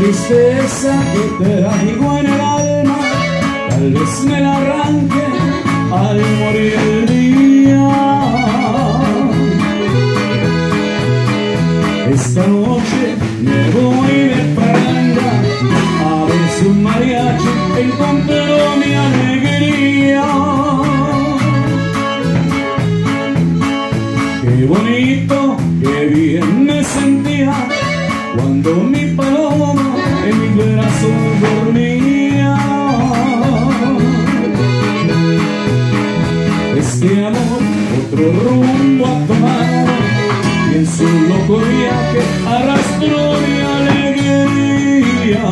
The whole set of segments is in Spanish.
tristeza que te traigo en el alma, tal vez me la arranque al morir el día. Esta noche me voy de parranda a ver si un mariachi encontró mi alegría. Qué bonito, qué bien me sentía cuando mi paloma Este amor, otro rumbo a tomar, y en su loco viaje arrastró mi alegría.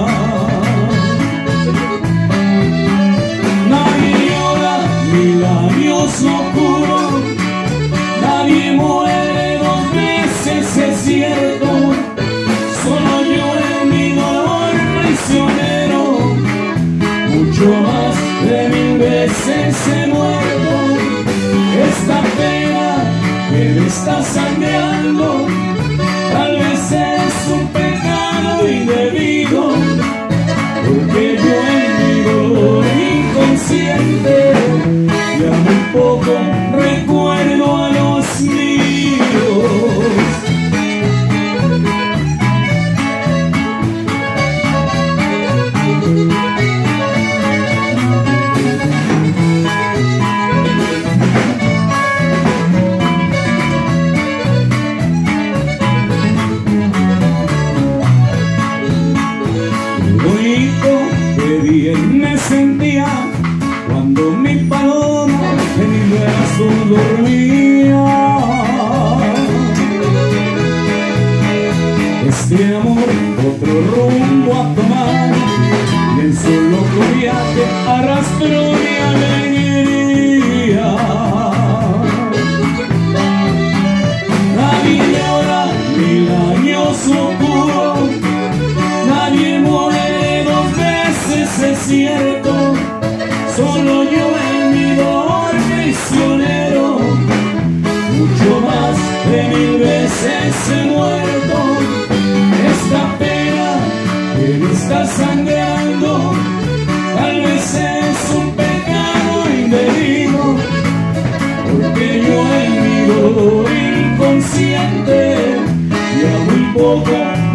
Está sangrando, tal vez es un pecado indebido, porque yo en mi dolor inconsciente ya muy poco recuerdo a los míos. Cuando mi paloma en mi Solo yo en mi dolor prisionero. Mucho más de mil veces he muerto. Esta pena que me está sangrando. Tal vez es un pecado indebido. Porque yo en mi dolor inconsciente ya muy poco